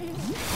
Mm-hmm.